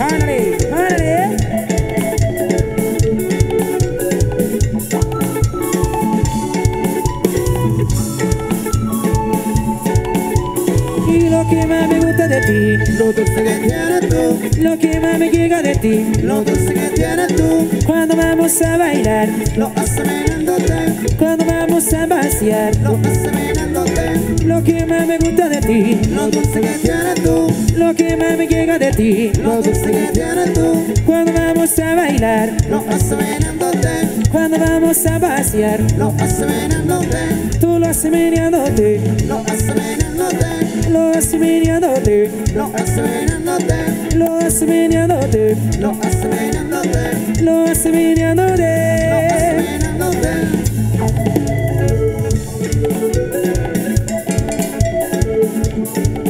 Ándale, ándale. Y lo que más me gusta de ti, Lo dulce que tienes tú, lo que más me llega de ti, lo dulce que tienes tú, cuando vamos a bailar, lo hace mirándote, cuando vamos a vaciar, lo hace mirándote, lo que más me gusta de ti, lo dulce que tienes tú, lo que más me llega de ti, lo dulce que tienes tú, cuando vamos a bailar, lo hace mirándote, cuando vamos a vaciar, lo hace mirándote, tú lo haces meneándote, lo hace mirándote, lo haces meneándote, lo hace mirándote, lo haces meneándote, lo hace mirándote, lo haces lo meneándote. hace mirándote. Y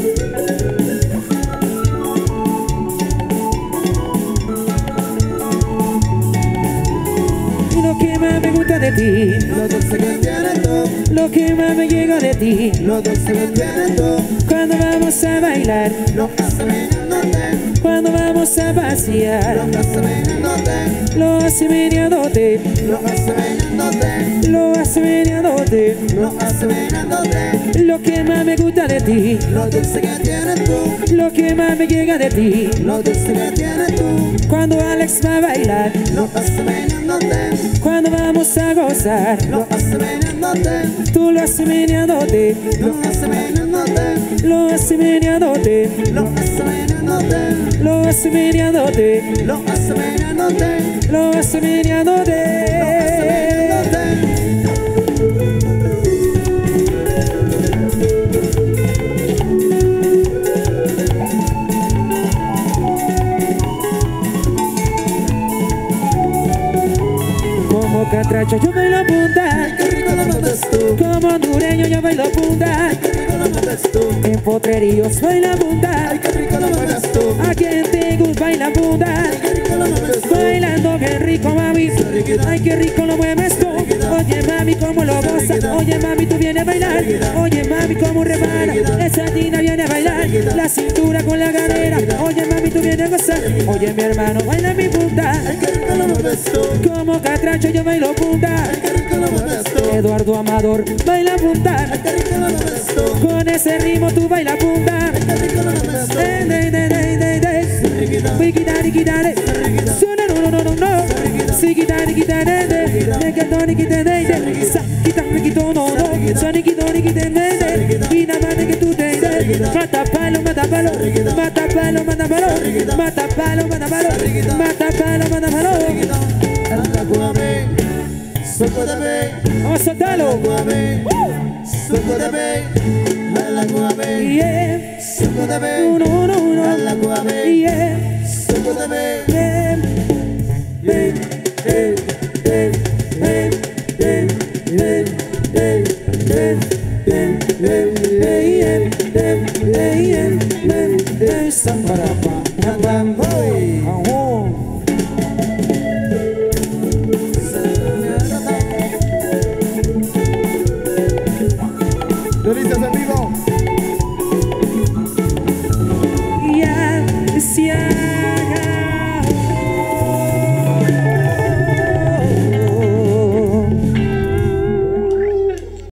de ti, Lo dulce que tienes tú, lo que más me llega de ti, lo dulce que tienes tú, cuando vamos a bailar, lo hace mirándote, cuando vamos a vaciar, lo hace mirándote, lo hace meneándote, lo hace mirándote, lo hace meneándote. lo hace mirándote, Lo que más me gusta de ti, lo dulce que tienes tú, lo que más me llega de ti, lo dulce que tienes tú, cuando Alex va a bailar, lo hace mirándote, vamos a gozar, lo hace mirándote, tú lo haces meneándote, lo hace mirándote, lo haces meneándote, lo hace mirándote, lo haces meneándote, lo hace mirándote, lo haces meneándote. Catracho yo bailo punta, Qué rico lo tú, como hondureño yo bailo punta, qué rico lo en potreríos baila punta, ay qué rico lo mueves tú, aquí en Tegus baila punta. qué rico lo tú, Bailando bien rico, mami. Ay, qué rico lo mueves tú. Oye, mami, cómo lo goza. Oye, mami, tú vienes a bailar. Oye, mami, cómo rebana. Esa tina viene a bailar. La cintura con la cadera. Oye, mami, tú vienes a gozar. Oye, mi hermano, baila punta. Como catracho yo bailo punta. Eduardo Amador baila punta. Con ese ritmo tú baila punta. Mata palo, mata palo, mata palo, mata palo, mata palo, mata palo, mata Vamos a soltarlo. Yeah. Uno, uno, uno. Yeah. Yeah. Para, para. Dorita Zambi.